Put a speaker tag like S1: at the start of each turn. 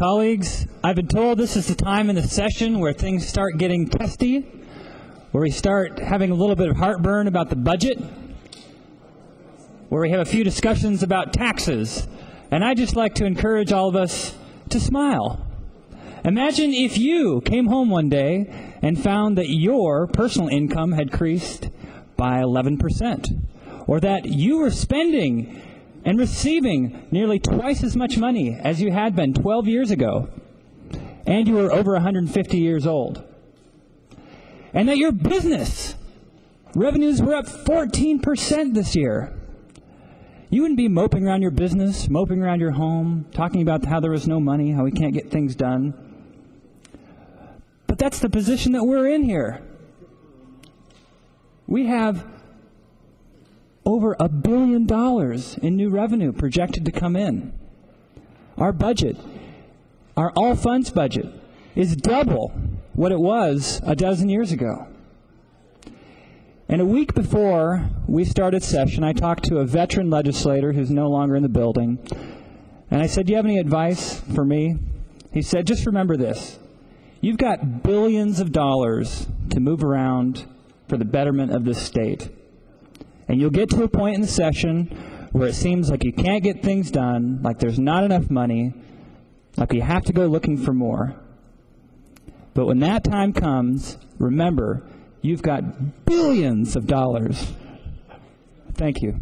S1: Colleagues, I've been told this is the time in the session where things start getting testy, where we start having a little bit of heartburn about the budget, where we have a few discussions about taxes. And I just like to encourage all of us to smile. Imagine if you came home one day and found that your personal income had increased by 11%, or that you were spending and receiving nearly twice as much money as you had been 12 years ago, and you were over 150 years old. And that your business revenues were up 14% this year. You wouldn't be moping around your business, moping around your home, talking about how there was no money, how we can't get things done. But that's the position that we're in here. We have over a billion dollars in new revenue projected to come in. Our budget, our all funds budget, is double what it was a dozen years ago. And a week before we started session, I talked to a veteran legislator who's no longer in the building. And I said, Do you have any advice for me? He said, Just remember this. You've got billions of dollars to move around for the betterment of this state. And you'll get to a point in the session where it seems like you can't get things done, like there's not enough money, like you have to go looking for more. But when that time comes, remember, you've got billions of dollars. Thank you.